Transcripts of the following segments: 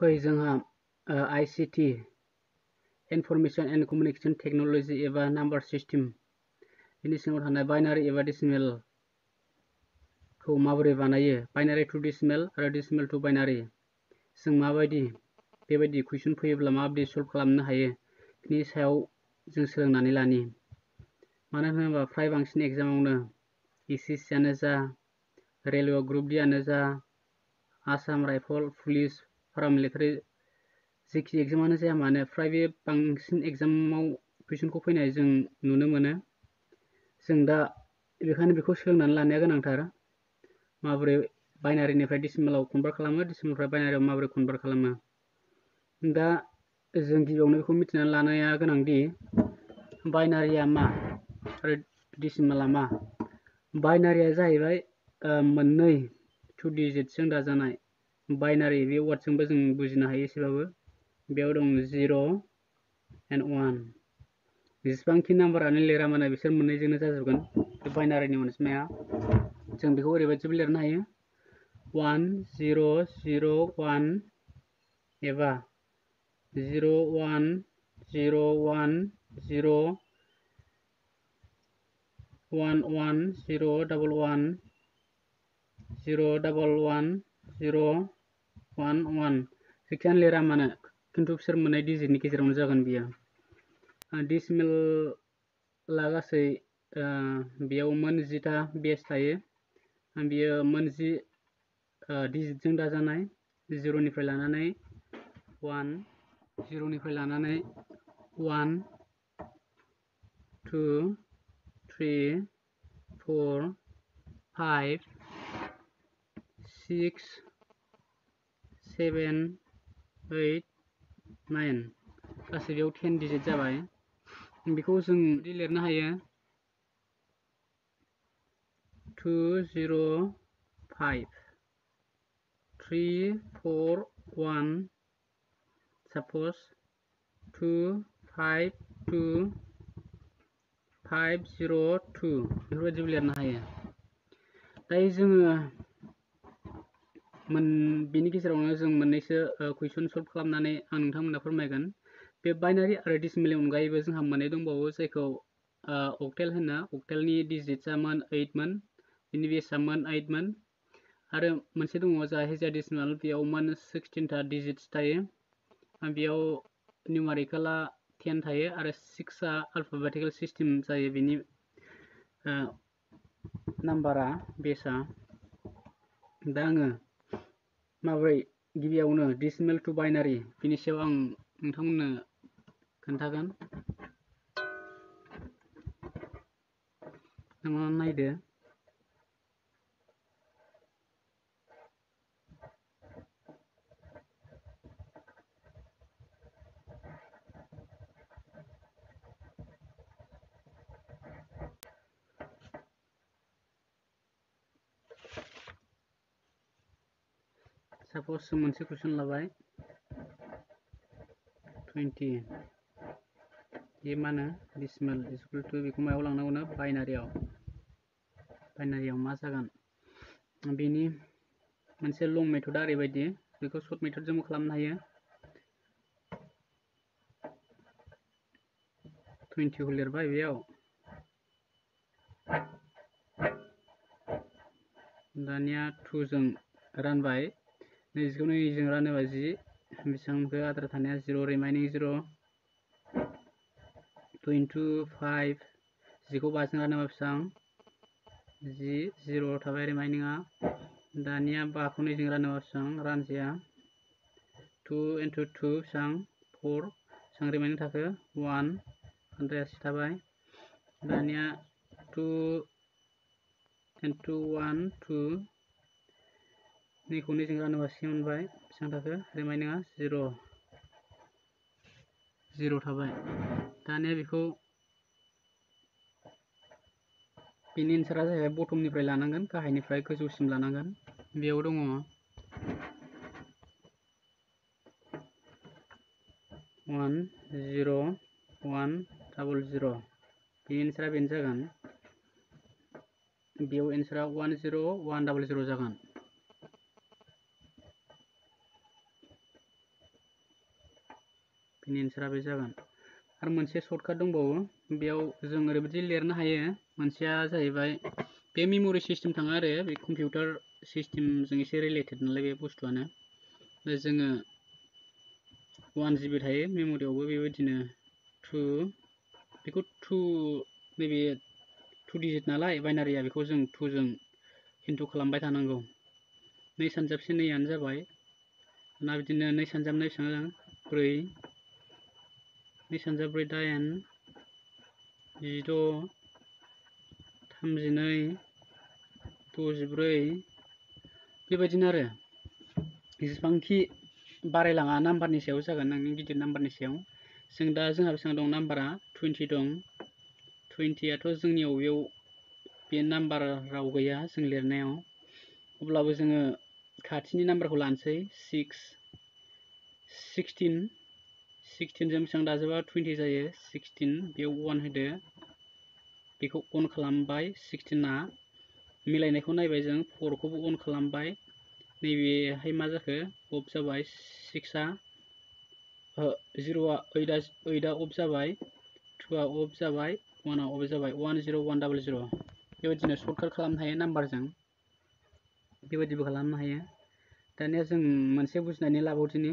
फै जोंहा ICT information and communication technology एबा नाम्बार सिस्टेम बिनि सिङाव थानाय बाइनारि एबा डेसिमेल खौ माबोरै बानायो? बाइनारि टु डेसिमेल आरो डेसिमेल टु बाइनारि जों माबायदि बेबायदि कुइसन फैयोब्ला माबायदि सल्भ खालामनो हायो बिनि सायाव जों सोलोंनानै लानि। मानो होनोबा फ्राय बांसिन एग्जामावनो एसएससियानो जा, रेलवे ग्रुप डियानो जा, आसाम राइफल, पुलिस पारामिलिटारि जेखि एग्जामानो जाया मानो फ्राय बे बांसिन एग्जामाव कुइसनखौ फैनाय जों नुनो मोनो। जों दा बेखायनो बेखौ सोलोंनानै लानाया गोनांथार। माबोरै बाइनारिनिफ्राय डेसिमेलाव कनभार्ट खालामो, डेसिमेलनिफ्राय बाइनारियाव माबोरै कनभार्ट खालामो। दा जों गिबियावनो बेखौ मिथिनानै लानाया गोनांदि बाइनारिया मा आरो डेसिमेला मा। बाइनारिया जाहैबाय मोननै टु डिजिटजों दाजानाय। बाइनारि बे वार्डजोंबो जों बुजिनो हायो एसेबाबो बेयाव दं जिर' एन्ड वान जेसेबांखि नाम्बारानो लिरा मानो बिसोर मोननैजोंनो जाजोबगोन बे बाइनारिनि अनजिमाया जों बेखौ ओरैबायदिबो लिरनो हायो वान जिर' जिर' वान एबा जिर' वान जिर' वान जिर' वान वान जिर' डाबल वान जिर' डाबल वान जिर' वान वान जेखियानो लिरा मानो खिन्थु बिसोर मोननै डिजिटनि गेजेरावनो जागोन बियो डिसिमेला गासै बेयाव मोन जिथा बेस थायो बियो मोन जि डिजिटजों दाजानाय जिर'निफ्राय लानानै वान जिर'निफ्राय लानानै one two three four five six seven eight nine गासै बेयाव टेन डिजिट जाबाय बेखौ जों बिदि लिरनो हायो two zero' five three four one साप'ज two five two five zero' two बेफोरबायदिबो लिरनो हायो दायो जोङो मोन, बिनि गेजेरावनो जों मोननैसो कुइसन सल्भ खालामनानै आं नोंथांमोननो फोरमायगोन। बे बाइनारि आरो डिसिमेलनि अनगायैबो जोंहा मोननै दंबावो जायखौ अक्टेल होनो। अक्टेलनि डिजिट्सआ मोन ओइटमोन बिनि बेसआमोन ओइटमोन आरो मोनसे दङ जा हेजिया डिसिमेल बेयाव मोन सिक्सटिनथा डिजिट्स थायो। बेयाव निउमारिकेला टेन थायो आरो सिक्सआ आल्फाबेटिकेल सिस्टेम जायो बिनि नाम्बारा, बेसआ। दा आङो माबोरै गिबियावनो डिसिमेल टु बाइनारि बिनि सायाव आं नोंथांमोननो खोन्थागोन नोंथाङा नायदो सपोज़ जों मोनसे कुइसन लाबाय टुवेन्टि बे मा होनो डिसिमेल इजकुल टु बेखौ मायाव लांनांगौनो बाइनारियाव बाइनारियाव मा जागोन? बेनि मोनसे लं मेथडआ ओरैबायदि, बेखौ सर्ट मेथडजोंबो खालामनो हायो? टुवेन्टिखौ लिरबाय बेयाव। दानिया टुजों रानबाय। नैजिखौ नैजों रानोबा जि बेसेबांखौ आद्रा थानाया जिर' रिमाइनिं जिर' टु इन्टु फाइभ जिखौ बाजों रानोबा बेसेबां? जि जिर' थाबाय रिमाइनिंआ दानिया बाखौ नैजों रानोबा बेसेबां? रानजाया। टु इन्टु टु बेसेबां? फर बेसेबां रिमाइनिं थाखो? वान आद्राया थाबाय। दानिया टु इन्टु वान टु नैखौ नैजों रानोबा से मोनबाय बेसेबां थाखो रिमाइनिंआ जिर' जिर' थाबाय। दानिया बेखौ बेनि एन्सारा जाहैबाय बटमनिफ्राय लानांगोन, गाहायनिफ्राय गोजौसिम लानांगोन। बेयाव दङ। वान जिर' बेनि एन्सारा बे जागोन आरो मोनसे सर्टकाट दंबावो बेयाव जों ओरैबायदि लिरनो हायो मोनसेया जाहैबाय बे मेम'रि सिस्टेम थाङो आरो बे कम्पिउटार सिस्टेमजों एसे रिलेटेड नालाय बे बुस्थुआनो जोङो वान जिबि थायो मेम'रियावबो बेबायदिनो टु बेखौ टु नैबे टु डिजिट नालाय बाइनारिया बेखौ जों टुजों इन्टु खालामबाय थानांगौ नै सानजाबसे नैयानो जाबाय ना बिदिनो नै सानजाब नै बेसेबां ब्रै नै सानजाब ब्रै दाइन जिद' थामजिनै द'जिब्रै बेबायदिनो आरो। जेसेबांखि बारायलाङा नाम्बारनि सायाव जागोन नोंनि गिदिर नाम्बारनि सायाव जों दा जोंहा बेसेबां दं? नाम्बारा टुवेन्टि दं। टुवेन्टियाथ' जोंनियाव बेयाव बे नाम्बाराव गैया जों लिरनायाव। अब्लाबो जोङो खाथिनि नाम्बारखौ लानोसै सिक्स सिक्सटिन सिक्सटिनजों बेसेबां दाजाबा? टुवेन्टि जायो। सिक्सटिन बेयाव वान होदो। बेखौ अन खालामबाय। सिक्सटिना मिलायनायखौ नायबाय जों। फरखौबो अन खालामबाय। नैबेहाय मा जाखो? अफ जाबाय। सिक्सआ जिर'आ ओइटआ ओइटआ अफ जाबाय। टुआ अफ जाबाय। वानआ अफ जाबाय। वान जिर' वान डाबल जिर' बेबायदिनो सर्टकाट खालामनो हायो नाम्बारजों बेबायदिबो खालामनो हायो। दानिया जों मोनसे बुजिनानै लाबावदिनि।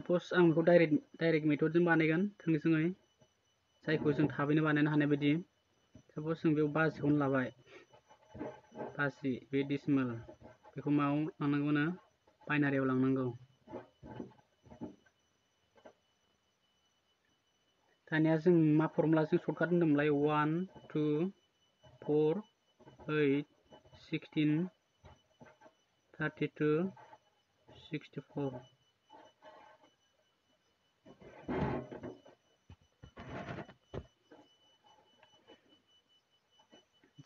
साप'ज आं बेखौ डाइरेक्ट डाइरेक्ट मेथडजों बानायगोन थोंजोङै जायखौ जों थाबैनो बानायनो हानाय बायदि साप'ज जों बेयाव बाजिखौनो लाबाय बाजि बे डिसिमेल बेखौ मायाव लांनांगौनो बाइनारियाव लांनांगौ दानिया जों मा फर्मुलाजों shortcut होनदोंमोनलाय one two four eight sixteen thirty two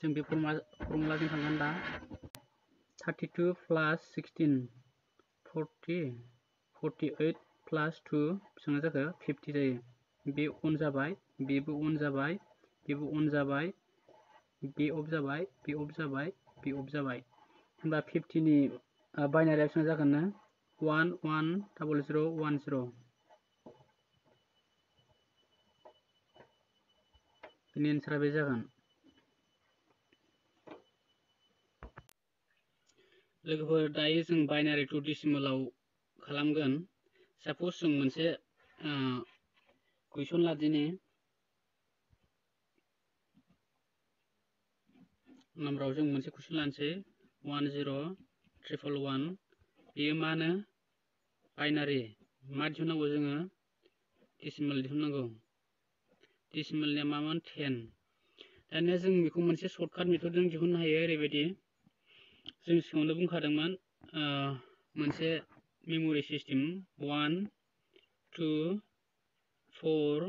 जों बे फर्मुलाजों थांगोन दा thirty two plus sixteen forty forty eight plus two बेसेबां जाखो फिफ्टि जायो बे अन जाबाय बेबो अन जाबाय बेबो अन जाबाय बे अफ जाबाय बे अफ जाबाय बे अफ जाबाय होनबा फिफ्टिनि बाइनारिया बेसेबां जागोन नो वान वान डाबल जिर' जिर' बेनि एन्सारा बे जागोन लोगोफोर दायो जों बाइनारि टु डिसिमलाव खालामगोन। साप'ज जों मोनसे कुइसन लादिनि। नाम्बाराव जों मोनसे कुइसन लानोसै। वान जिर' ट्रिपल वान। मा होनो? बाइनारि मा दिहुननांगौ जोङो? डिसिमेल दिहुननांगौ। टेन। दानिया जों बेखौ मोनसे सर्टकाट मेथडजों दिहुननो हायो जों सिगाङावनो बुंखादोंमोन मोनसे memory system one two four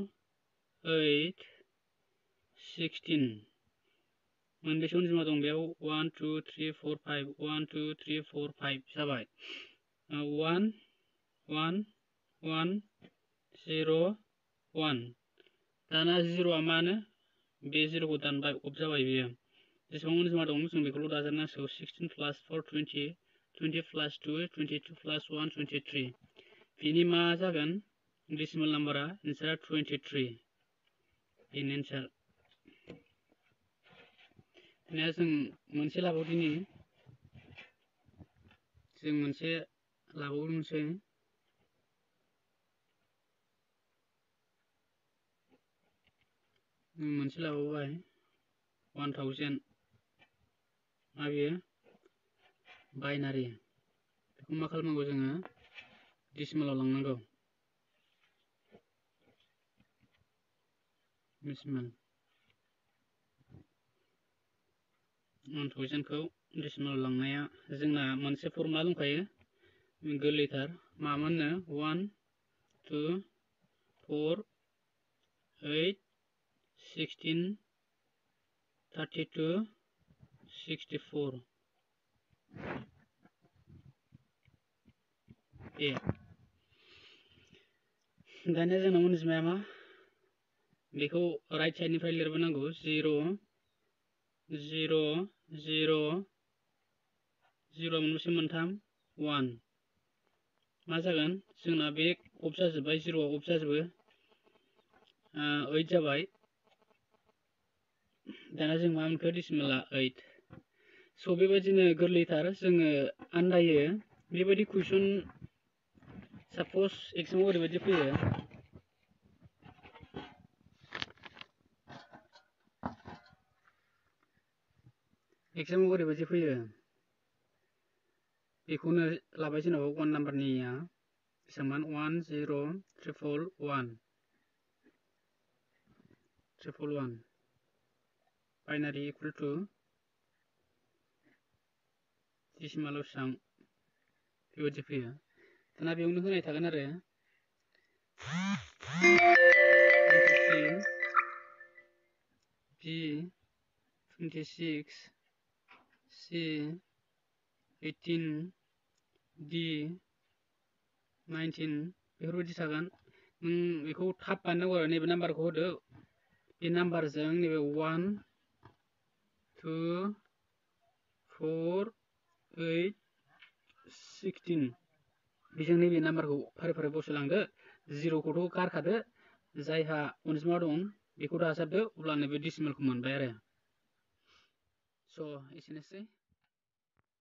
eight sixteen मोनबेसे अनजिमा दं बेयाव? One two three four five one two three four five जाबाय। वान वान वान जिर' वान दाना जिर'आ मानो? बे जिर'खौ दानबाय अफ जाबाय बेयो। जेसेबां अनजिमा दं जों बेखौल' दाजाबनांसिगौ sixteen plus four twenty twenty plus two twenty two plus one twenty three बेनि मा जागोन डेसिमेल नाम्बारा एन्सारा टुवेन्टि थ्रि बेनो एन्सार दानिया जों मोनसे लाबावदिनि जों मोनसे लाबावनोसै मोनसे लाबावबाय one thousand abi ya binary aku makal mau gue sengah decimal ulang nago decimal untuk gue sengkau decimal ulang naya zeng na manse formal nung kaya minggu liter mamon na 1 2 4 8 16 32 64 yeah then as a known is mama देखो right side में file लेर बनागो zero zero zero zero मोनबेसे मोनथाम वान मा जागोन जोंना bay of जाजोब्बाय जिर'आ अफ जाजोबो ओइट जाबाय दाना जों मा मोनखो डिसिमेला eight स' बेबायदिनो गोरलैथार जोङो आन्दायो बेबायदि कुइसन साप'ज एग्जामाव ओरैबायदि फैयो एग्जामाव ओरैबायदि फैयो बेखौनो लाबाय जेनेबा वान नाम्बारनिया बेसेबांमोन one zero' triple one triple one binary equal to डिसिमालाव बेसेबां बेबायदि फैयो दाना बेयावनो होनाय थागोन आरो B twenty six C eighteen D nineteen बेफोरबायदि थागोन नों बेखौ थाब बानायनांगौ आरो नैबे नाम्बारखौ होदो बे नाम्बारजों नैबे वान टु फर eight sixteen बेजों नैबे नाम्बारखौ फारि फारि बसलांदो। जिर'खौथ' गारखादो। जायहा अनजिमा दं, बेखौ दाजाबदो। अब्लानो बे डिसिमेलखौ मोनबाय आरो। स' एसेनोसै।